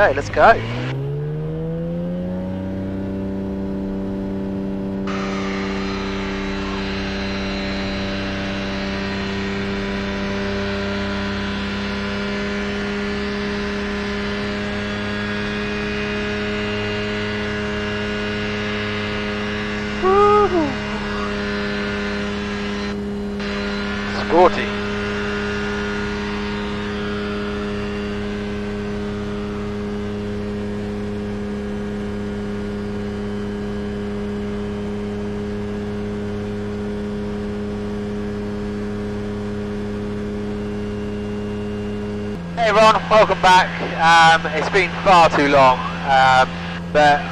Okay, let's go. Sporty. Hey everyone, welcome back. Um, it's been far too long, um, but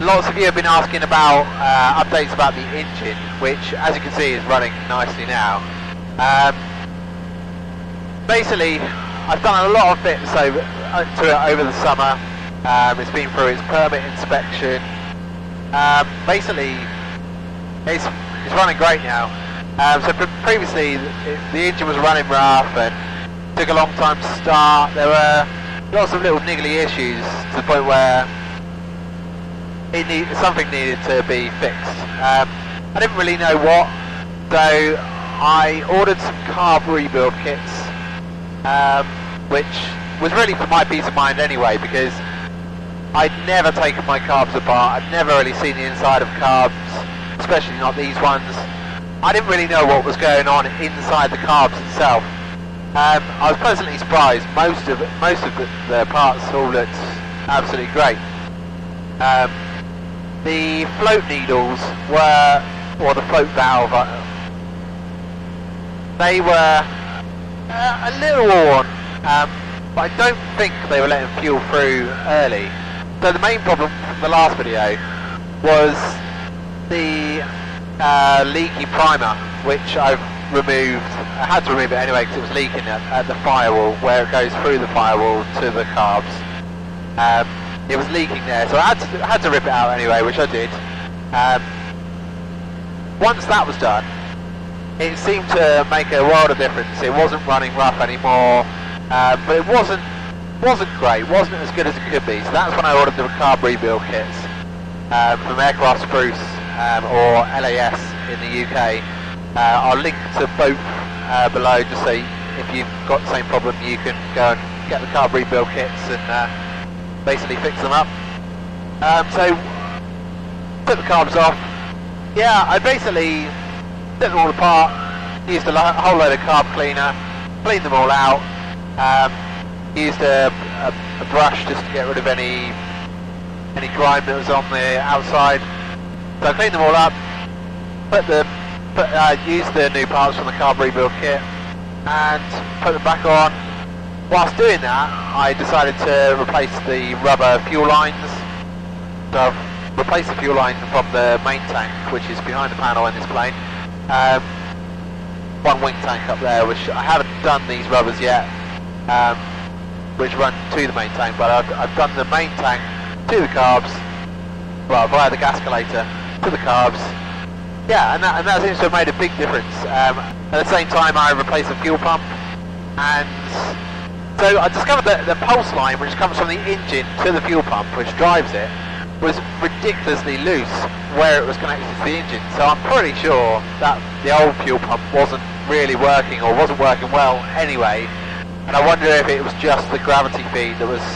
lots of you have been asking about uh, updates about the engine, which, as you can see, is running nicely now. Um, basically, I've done a lot of bits over, uh, to it over the summer. Um, it's been through its permit inspection. Um, basically, it's, it's running great now. Um, so pre- previously, it, the engine was running rough and took a long time to start. There were lots of little niggly issues to the point where it need, something needed to be fixed. Um, I didn't really know what, so I ordered some carb rebuild kits, um, which was really for my peace of mind anyway, because I'd never taken my carbs apart. I'd never really seen the inside of carbs, especially not these ones. I didn't really know what was going on inside the carbs itself. Um, I was pleasantly surprised. Most of most of the, the parts all looked absolutely great. Um, the float needles were, or the float valve, uh, they were uh, a little worn, um, but I don't think they were letting fuel through early. So the main problem from the last video was the uh, leaky primer, which I've removed. I had to remove it anyway because it was leaking at, at the firewall, where it goes through the firewall to the carbs. Um, it was leaking there, so I had to, had to rip it out anyway, which I did. Um, once that was done, it seemed to make a world of difference. It wasn't running rough anymore, um, but it wasn't wasn't great. wasn't as good as it could be. So that's when I ordered the carb rebuild kits um, from Aircraft Spruce um, or LAS in the UK. Uh, I'll link to both uh, below, just so if you've got the same problem, you can go and get the carb rebuild kits and uh, basically fix them up. Um, so took the carbs off. Yeah, I basically took them all apart, used a lo- whole load of carb cleaner, cleaned them all out, um, used a, a, a brush just to get rid of any any grime that was on the outside. So I cleaned them all up, put the put, uh, used the new parts from the carb rebuild kit, and put them back on. Whilst doing that, I decided to replace the rubber fuel lines. So I've replaced the fuel line from the main tank, which is behind the panel in this plane. Um, one wing tank up there, which I haven't done these rubbers yet, um, which run to the main tank, but I've, I've done the main tank to the carbs, well, via the gas gascolator to the carbs. Yeah, and that, and that seems to have made a big difference. Um, at the same time, I replaced the fuel pump, and so I discovered that the pulse line, which comes from the engine to the fuel pump, which drives it, was ridiculously loose where it was connected to the engine. So I'm pretty sure that the old fuel pump wasn't really working or wasn't working well anyway. And I wonder if it was just the gravity feed that was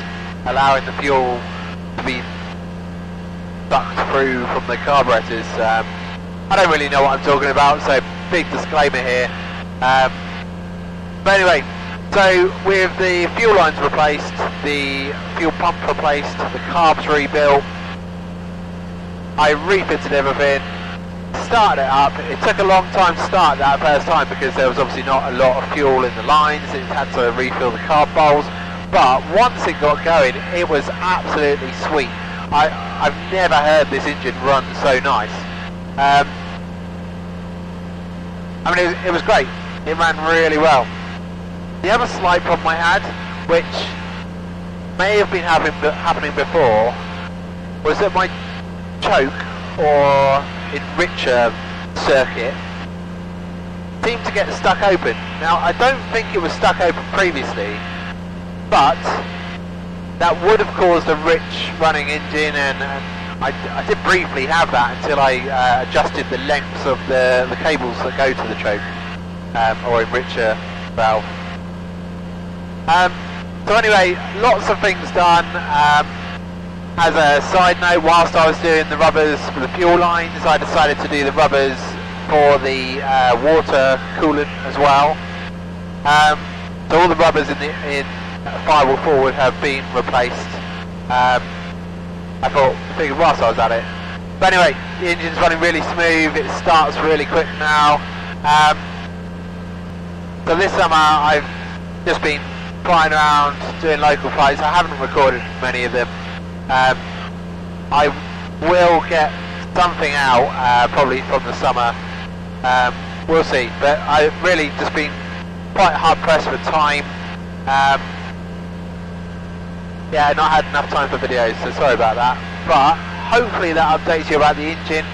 allowing the fuel to be sucked through from the carburetors. Um, I don't really know what I'm talking about, so big disclaimer here. Um, but anyway, so with the fuel lines replaced, the fuel pump replaced, the carbs rebuilt, I refitted everything, started it up. It took a long time to start that first time because there was obviously not a lot of fuel in the lines. It had to refill the carb bowls. But once it got going, it was absolutely sweet. I, I've never heard this engine run so nice. Um, I mean, it, it was great. It ran really well. The other slight problem I had, which may have been happen, happening before, was that my choke or enricher circuit seemed to get stuck open. Now I don't think it was stuck open previously, but that would have caused a rich running engine and I, I, did briefly have that until I uh, adjusted the lengths of the, the cables that go to the choke um, or enricher valve. Um, so anyway, lots of things done. Um, as a side note, whilst I was doing the rubbers for the fuel lines, I decided to do the rubbers for the uh, water coolant as well. Um, so all the rubbers in the in firewall forward have been replaced. Um, I thought, figured whilst I was at it. But anyway, the engine's running really smooth. It starts really quick now. Um, so this summer I've just been flying around doing local flights. I haven't recorded many of them. Um, I will get something out uh, probably from the summer. Um, we'll see. But I've really just been quite hard pressed for time. Um, yeah, not had enough time for videos, so sorry about that. But hopefully that updates you about the engine.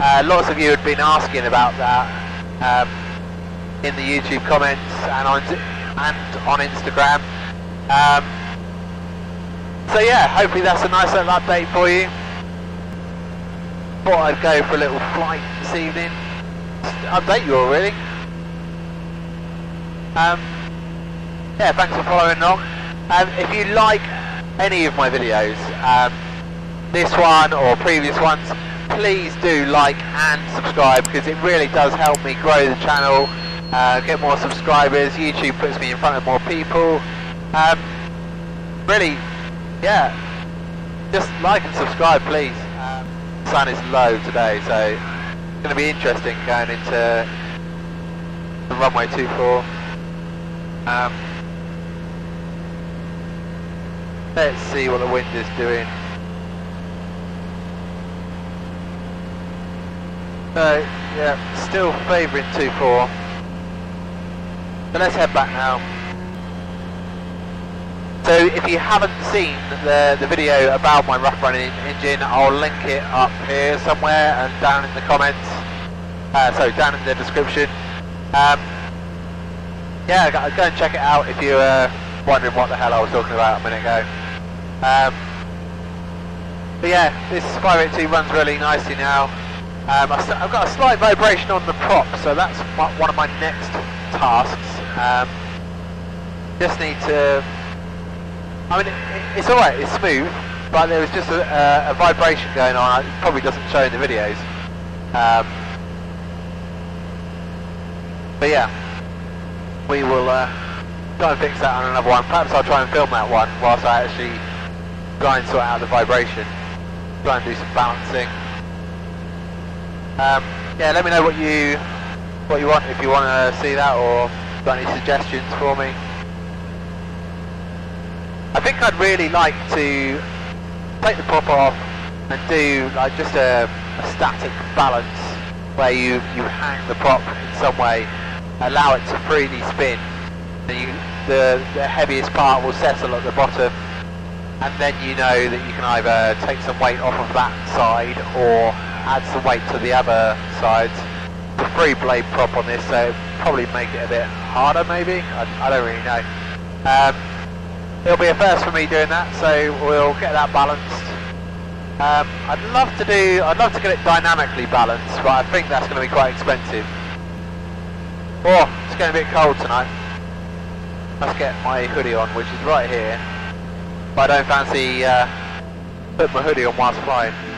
Uh, lots of you had been asking about that um, in the YouTube comments and on and on Instagram. Um, so yeah, hopefully that's a nice little update for you. Thought I'd go for a little flight this evening. Update you all really. Um, yeah, thanks for following along. Um, if you like any of my videos, um, this one or previous ones, please do like and subscribe because it really does help me grow the channel, uh, get more subscribers, YouTube puts me in front of more people. Um, really, yeah, just like and subscribe please. Um, sun is low today so it's going to be interesting going into the runway 24. Um, let's see what the wind is doing. So, yeah, still favouring 2-4. So let's head back now. So if you haven't seen the, the video about my rough running engine, I'll link it up here somewhere and down in the comments. Uh, so down in the description. Um, yeah, go and check it out if you're uh, wondering what the hell I was talking about a minute ago. Um, but yeah, this 582 runs really nicely now. Um, I've got a slight vibration on the prop, so that's one of my next tasks. Um, just need to. I mean, it, it's alright, it's smooth, but there was just a, a, a, vibration going on. It probably doesn't show in the videos. Um, but yeah, we will uh, try and fix that on another one. Perhaps I'll try and film that one whilst I actually try and sort out the vibration. Try and do some balancing. Um, yeah, let me know what you what you want if you want to see that or got any suggestions for me. I think I'd really like to take the prop off and do like just a, a static balance where you, you hang the prop in some way allow it to freely spin. And you, the, the heaviest part will settle at the bottom and then you know that you can either take some weight off of that side or add some weight to the other sides. The free blade prop on this, so probably make it a bit harder maybe, I, I don't really know. Um, it'll be a first for me doing that, so we'll get that balanced. Um, I'd love to do, I'd love to get it dynamically balanced, but I think that's going to be quite expensive. Oh, it's getting a bit cold tonight. Must get my hoodie on, which is right here. But I don't fancy uh, putting my hoodie on whilst flying.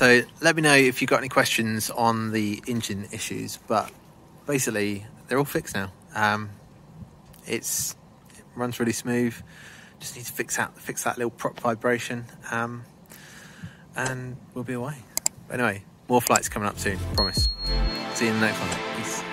So let me know if you've got any questions on the engine issues. But basically, they're all fixed now. Um, it's it runs really smooth. Just need to fix out fix that little prop vibration, um, and we'll be away. But anyway, more flights coming up soon. Promise. See you in the next one. Peace.